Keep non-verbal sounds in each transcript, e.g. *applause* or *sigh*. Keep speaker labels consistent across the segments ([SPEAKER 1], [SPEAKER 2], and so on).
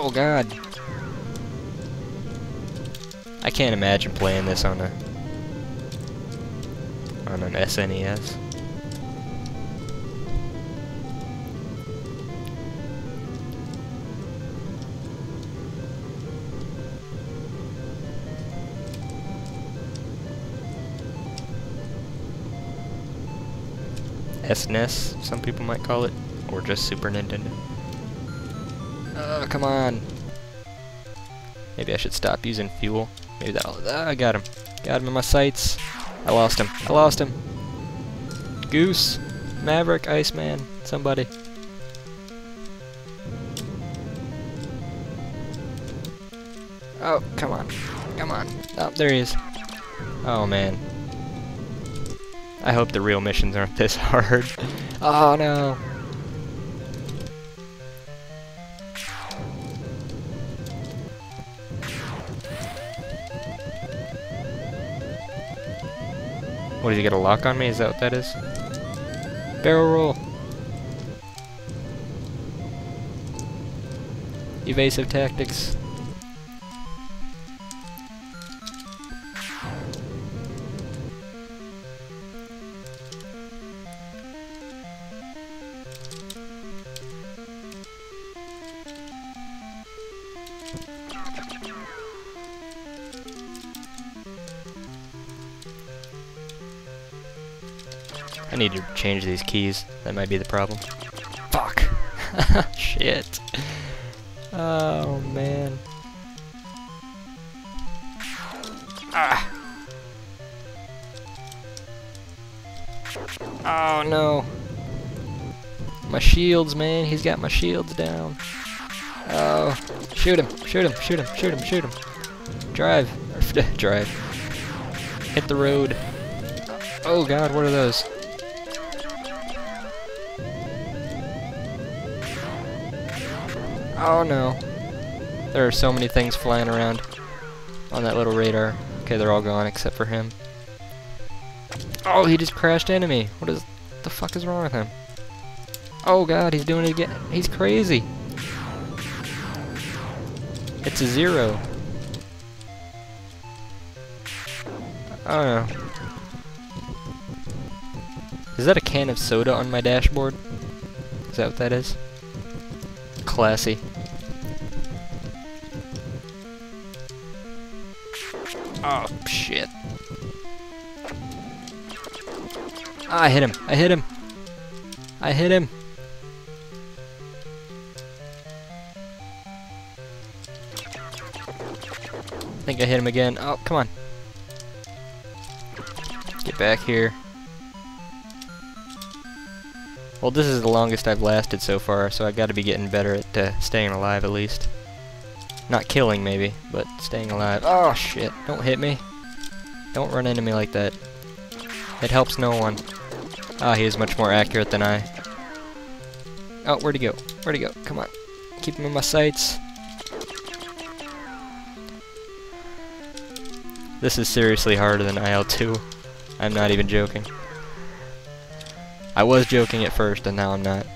[SPEAKER 1] Oh god. I can't imagine playing this on a on an SNES. SNES, some people might call it, or just Super Nintendo. Oh, come on. Maybe I should stop using fuel. Maybe that'll... Ah, I got him. Got him in my sights. I lost him. I lost him. Goose. Maverick. Iceman. Somebody. Oh, come on. Come on. Oh, there he is. Oh, man. I hope the real missions aren't this *laughs* hard. oh, no. What, did he get a lock on me? Is that what that is? Barrel roll! Evasive tactics. I need to change these keys. That might be the problem. Fuck. *laughs* Shit. Oh, man. Ah. Oh, no. My shields, man. He's got my shields down. Oh. Shoot him. Shoot him. Shoot him. Shoot him. Shoot him. Drive. *laughs* Drive. Hit the road. Oh, God. What are those? Oh no. There are so many things flying around on that little radar. Okay, they're all gone except for him. Oh, he just crashed into me. What is the fuck is wrong with him? Oh god, he's doing it again. He's crazy. It's a zero. Oh no. Is that a can of soda on my dashboard? Is that what that is? Classy. Oh, shit. Ah, I hit him. I hit him. I hit him. I think I hit him again. Oh, come on. Get back here. Well, this is the longest I've lasted so far, so I've gotta be getting better at uh, staying alive at least. Not killing, maybe, but staying alive. Oh, shit. Don't hit me. Don't run into me like that. It helps no one. Ah, he is much more accurate than I. Oh, where'd he go? Where'd he go? Come on. Keep him in my sights. This is seriously harder than IL-2. I'm not even joking. I was joking at first, and now I'm not.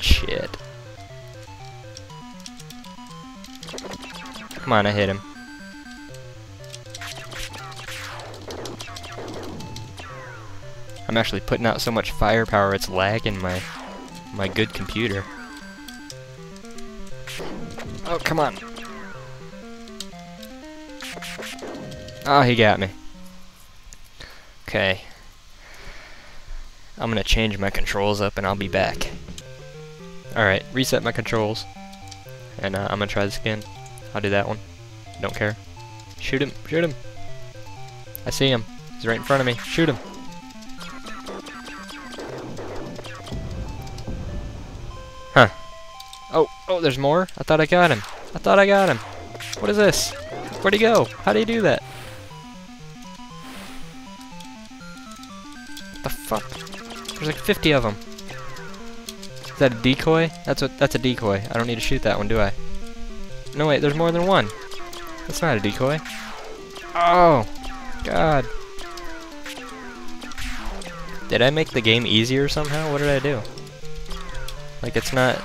[SPEAKER 1] Shit. Come on, I hit him. I'm actually putting out so much firepower it's lagging my my good computer. Oh, come on. Oh, he got me. Okay. I'm gonna change my controls up and I'll be back. Alright, reset my controls. And uh, I'm gonna try this again. I'll do that one. Don't care. Shoot him, shoot him. I see him. He's right in front of me. Shoot him. Huh. Oh, oh, there's more? I thought I got him. I thought I got him. What is this? Where'd he go? How do you do that? What the fuck? There's like 50 of them. Is that a decoy? That's what. That's a decoy. I don't need to shoot that one, do I? No, wait. There's more than one. That's not a decoy. Oh, God. Did I make the game easier somehow? What did I do? Like, it's not...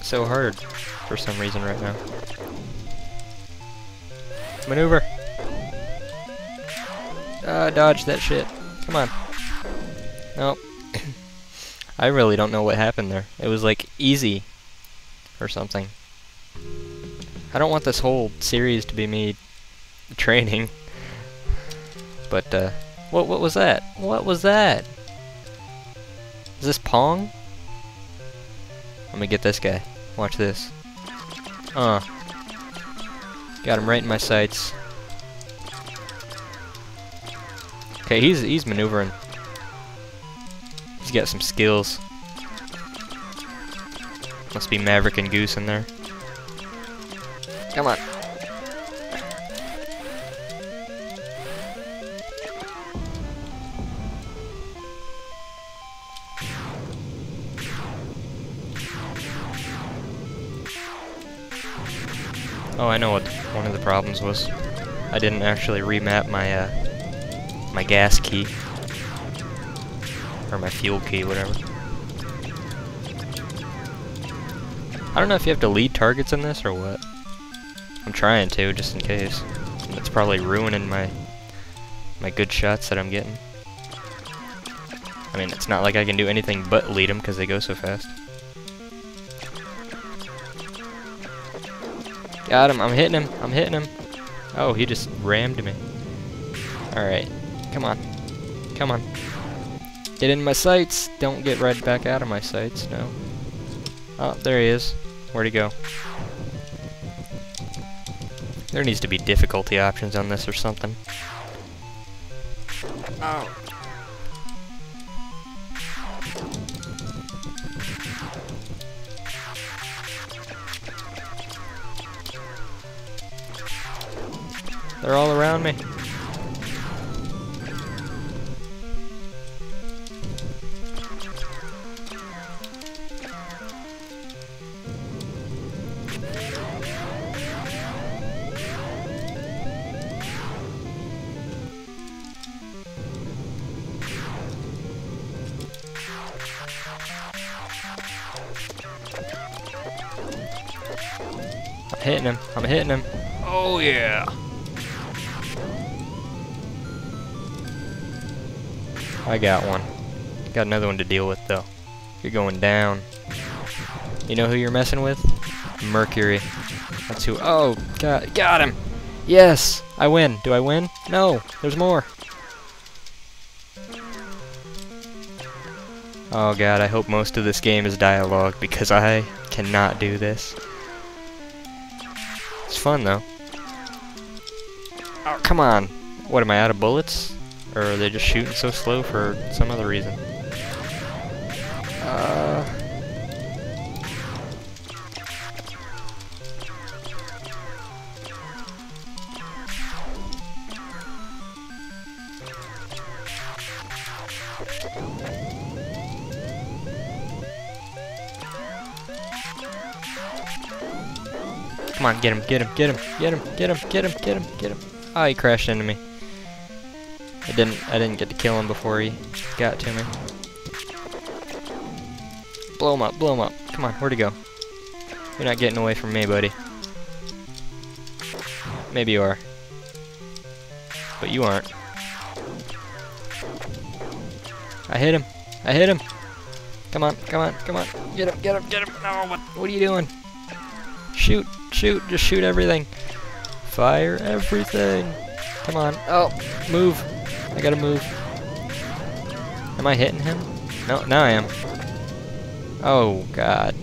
[SPEAKER 1] so hard for some reason right now. Maneuver! Uh, dodge that shit. Come on. Nope. I really don't know what happened there. It was like easy or something. I don't want this whole series to be me training. But uh what what was that? What was that? Is this Pong? Let me get this guy. Watch this. Uh. Got him right in my sights. Okay, he's he's maneuvering. He's got some skills. Must be Maverick and Goose in there. Come on. Oh, I know what one of the problems was. I didn't actually remap my uh, my gas key or my fuel key, whatever. I don't know if you have to lead targets in this or what. I'm trying to, just in case. It's probably ruining my my good shots that I'm getting. I mean, it's not like I can do anything but lead them because they go so fast. Got him. I'm hitting him. I'm hitting him. Oh, he just rammed me. Alright. Come on. Come on. Get in my sights. Don't get right back out of my sights. No. Oh, there he is. Where'd he go? There needs to be difficulty options on this or something. Oh. They're all around me. I'm hitting him. I'm hitting him. Oh yeah. I got one. Got another one to deal with, though. You're going down. You know who you're messing with? Mercury. That's who- Oh, got, got him! Yes! I win. Do I win? No! There's more! Oh god, I hope most of this game is dialogue, because I cannot do this. It's fun, though. Oh, come on! What, am I out of bullets? Or are they just shooting so slow for some other reason? Uh... Come on, get him, get him, get him, get him, get him, get him, get him, get him. Oh, he crashed into me. I didn't I didn't get to kill him before he got to me. Blow him up, blow him up. Come on, where'd he go? You're not getting away from me, buddy. Maybe you are. But you aren't. I hit him. I hit him. Come on, come on, come on. Get him, get him, get him. No, what, what are you doing? Shoot, shoot, just shoot everything. Fire everything. Come on. Oh, move. I gotta move. Am I hitting him? No, now I am. Oh, God.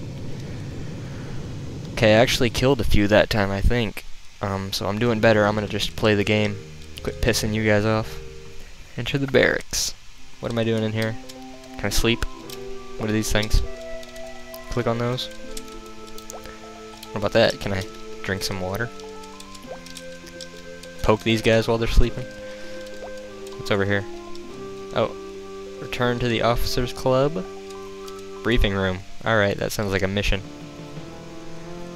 [SPEAKER 1] Okay, I actually killed a few that time, I think. Um, so I'm doing better. I'm gonna just play the game. Quit pissing you guys off. Enter the barracks. What am I doing in here? Can I sleep? What are these things? Click on those. What about that? Can I drink some water? Poke these guys while they're sleeping? What's over here? Oh, return to the officers club? Briefing room. Alright, that sounds like a mission.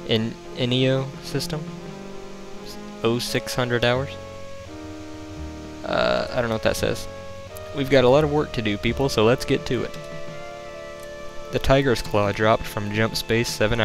[SPEAKER 1] In Enyo system? 0600 hours? Uh, I don't know what that says. We've got a lot of work to do, people, so let's get to it. The Tiger's Claw dropped from Jump Space 7 hours